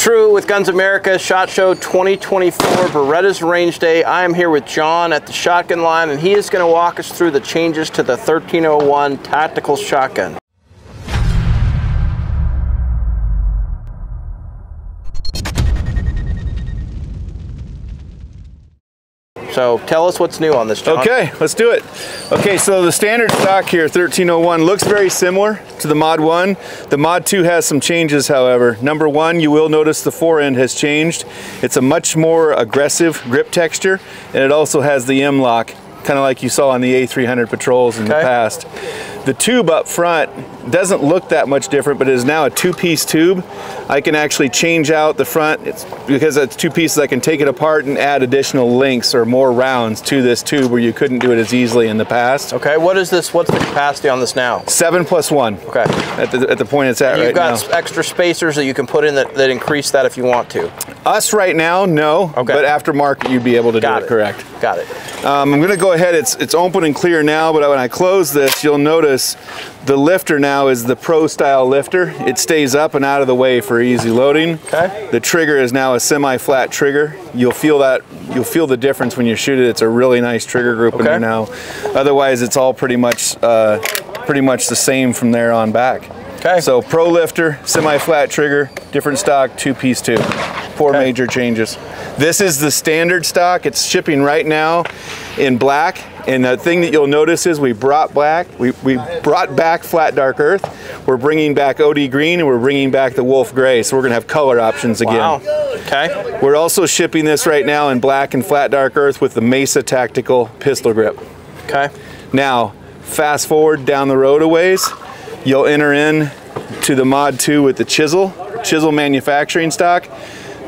True with GunsAmerica SHOT Show 2024 Beretta's Range Day. I am here with John at the shotgun line and he is going to walk us through the changes to the 1301 tactical shotgun. So tell us what's new on this, John. Okay, let's do it. Okay, so the standard stock here, 1301, looks very similar to the Mod 1. The Mod 2 has some changes, however. Number one, you will notice the fore end has changed. It's a much more aggressive grip texture, and it also has the M-Lok kind of like you saw on the A300 patrols in okay. the past. The tube up front doesn't look that much different, but it is now a two-piece tube. I can actually change out the front. It's because it's two pieces, I can take it apart and add additional links or more rounds to this tube where you couldn't do it as easily in the past. Okay, what is this? What's the capacity on this now? Seven plus one. Okay. At the, at the point it's at right now. You've got extra spacers that you can put in that, that increase that if you want to. Us right now, no. Okay. But aftermarket, you'd be able to got do it. it correct. Got it. Um, I'm gonna go ahead, it's, it's open and clear now, but when I close this, you'll notice the lifter now is the Pro style lifter. It stays up and out of the way for easy loading. Okay. The trigger is now a semi-flat trigger. You'll feel that, you'll feel the difference when you shoot it. It's a really nice trigger group okay. in there now. Otherwise, it's all pretty much, uh, pretty much the same from there on back. Okay. So Pro lifter, semi-flat trigger, different stock, two-piece tube. Four okay. major changes. This is the standard stock. It's shipping right now in black. And the thing that you'll notice is we brought black, we, we brought back flat dark earth. We're bringing back OD green and we're bringing back the wolf gray. So we're gonna have color options again. Wow. Okay. We're also shipping this right now in black and flat dark earth with the Mesa Tactical pistol grip. Okay. Now, fast forward down the road a ways, you'll enter in to the Mod 2 with the chisel, chisel manufacturing stock.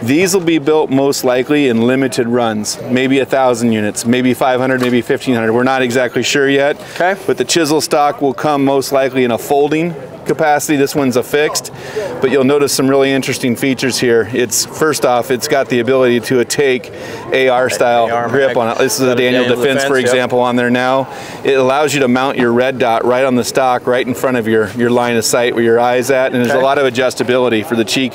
These will be built most likely in limited runs, maybe a thousand units, maybe 500, maybe 1500. We're not exactly sure yet. Okay. But the chisel stock will come most likely in a folding capacity. This one's a fixed, but you'll notice some really interesting features here. It's first off, it's got the ability to take AR style AR grip on it. This is a Daniel, Daniel Defense, Defense, for example, yep. on there now. It allows you to mount your red dot right on the stock, right in front of your, your line of sight where your eye's at, and okay. there's a lot of adjustability for the cheek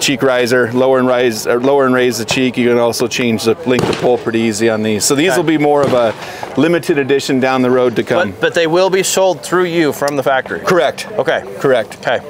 cheek riser, lower and rise, or lower and raise the cheek. You can also change the length of pull pretty easy on these. So these okay. will be more of a limited edition down the road to come. But, but they will be sold through you from the factory. Correct. Okay. Correct. Okay.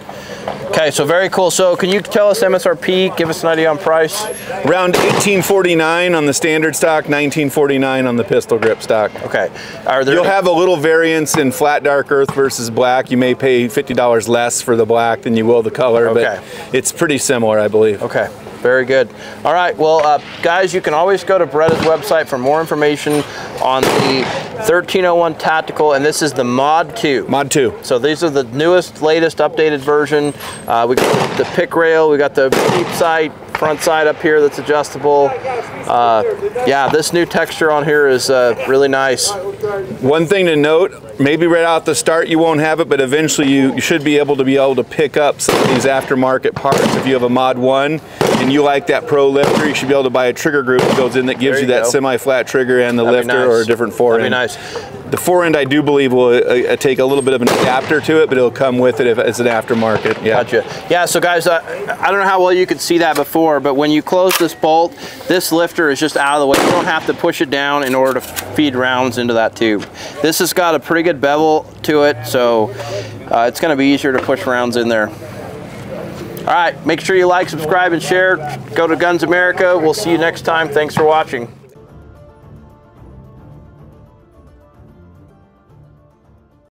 Okay, so very cool. So can you tell us MSRP, give us an idea on price? Around 1849 on the standard stock, 1949 on the pistol grip stock. Okay. Are there You'll have a little variance in flat dark earth versus black. You may pay $50 less for the black than you will the color, okay. but it's pretty similar, I believe. Okay. Very good. All right, well, uh, guys, you can always go to Beretta's website for more information on the 1301 Tactical, and this is the Mod 2. Mod 2. So these are the newest, latest, updated version. Uh, we got the pick rail, we got the deep sight, front side up here that's adjustable. Uh, yeah, this new texture on here is uh, really nice. One thing to note, maybe right out the start you won't have it, but eventually you, you should be able to be able to pick up some of these aftermarket parts. If you have a Mod 1 and you like that Pro lifter, you should be able to buy a trigger group that goes in that gives you, you, that semi-flat trigger and the That'd lifter nice. or a different fore That'd end. Be nice. The fore end I do believe will uh, uh, take a little bit of an adapter to it, but it'll come with it if it's an aftermarket. Yeah. Gotcha. Yeah, so guys, uh, I don't know how well you could see that before, but when you close this bolt, this lifter is just out of the way. You don't have to push it down in order to feed rounds into that tube. This has got a pretty good bevel to it, so uh, it's gonna be easier to push rounds in there. All right, make sure you like, subscribe, and share. Go to GunsAmerica. We'll see you next time. Thanks for watching.